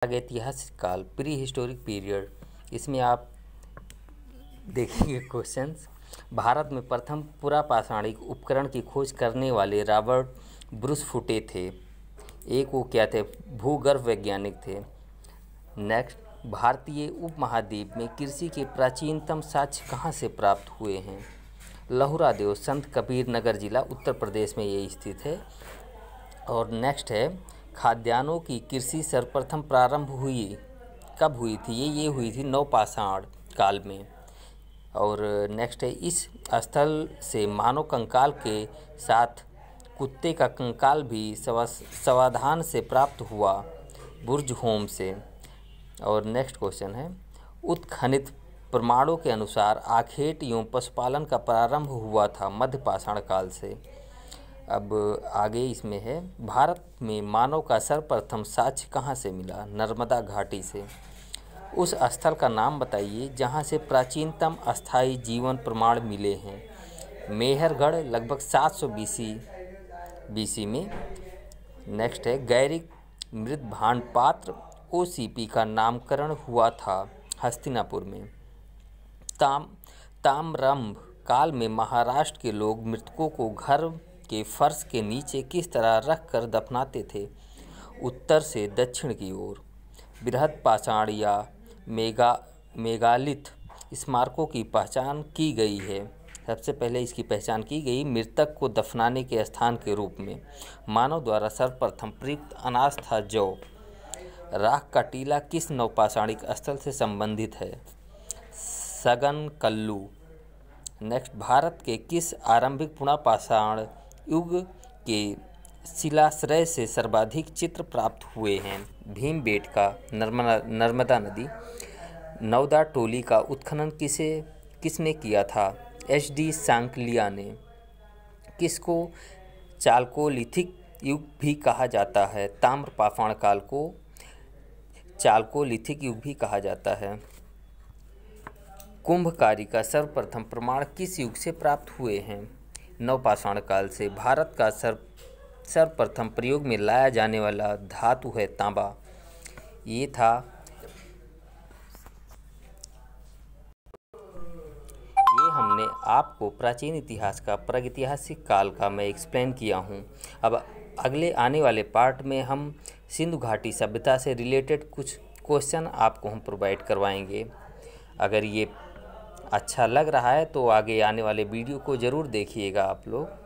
प्रागैतिहासिक काल pre historic period इसमें आप देखेंगे क्वेश्चंस भारत में प्रथम पुरापाषाणिक उपकरण की खोज करने वाले रॉबर्ट ब्रूस फुटे थे। एक वो क्या थे? भूगर्भ वैज्ञानिक थे। नेक्स्ट भारतीय उपमहाद्वीप में कृषि के प्राचीनतम साक्ष्य कहाँ से प्राप्त हुए हैं? लहुरा देव, संत कबीर नगर जिला, उत्तर प्रदेश में ये स्थित है। और नेक्स्ट है खाद्यान्नों की कृषि सर्वप्रथम प्रारंभ हुई, कब हुई थी? ये ये हुई थी नवपाषाण काल में। और नेक्स्ट है, इस स्थल से मानव कंकाल के साथ कुत्ते का कंकाल भी समाधान से प्राप्त हुआ, बुर्ज होम से। और नेक्स्ट क्वेश्चन है, उत्खनित प्रमाणों के अनुसार आखेट एवं पशुपालन का प्रारंभ हुआ था मध्य पाषाण काल से। अब आगे इसमें है, भारत में मानव का सर्वप्रथम साक्ष्य कहाँ से मिला? नर्मदा घाटी से। उस स्थल का नाम बताइए, जहाँ से प्राचीनतम अस्थाई जीवन प्रमाण मिले हैं। मेहरगढ़, लगभग 700 बीसी बीसी में। नेक्स्ट है, गैरिक मृत भांड पात्र ओसीपी का नामकरण हुआ था हस्तिनापुर में। ताम, ताम्रम्भ काल में महाराष्ट्र के लोग मृतकों को घर के फर्श के नीचे किस तरह रख कर दफनाते थे, उत्तर से दक्षिण की ओर। बृहद पाषाण या मेगा, मेगालिथ स्मारकों की पहचान की गई है। सबसे पहले इसकी पहचान की गई मृतक को दफनाने के स्थान के रूप में। मानव द्वारा सर्वप्रथम प्रयुक्त अनाज था जौ। राख का टीला किस नवपाषाणिक स्थल से संबंधित है? सगन कल्लू। नेक्स्ट, भारत के किस आरंभिक पुणापाषाण युग के शिलाश्रय से सर्वाधिक चित्र प्राप्त हुए हैं। भीम बेट का नर्मदा नर्मदा नदी, नवदा टोली का उत्खनन किसे, किसने किया था? एच डी सांकलिया ने। किसको चालकोलिथिक युग भी कहा जाता है? ताम्र पाषाण काल को चालकोलिथिक युग भी कहा जाता है। कुंभकारी का सर्वप्रथम प्रमाण किस युग से प्राप्त हुए हैं? नवपाषाण काल से भारत का सर्व, सर्वप्रथम प्रयोग में लाया जाने वाला धातु है तांबा। ये था ये हमने आपको प्राचीन इतिहास का प्रागैतिहासिक काल का मैं एक्सप्लेन किया हूँ। अब अगले आने वाले पार्ट में हम सिंधु घाटी सभ्यता से रिलेटेड कुछ क्वेश्चन आपको हम प्रोवाइड करवाएँगे। अगर ये अच्छा लग रहा है तो आगे आने वाले वीडियो को ज़रूर देखिएगा आप लोग।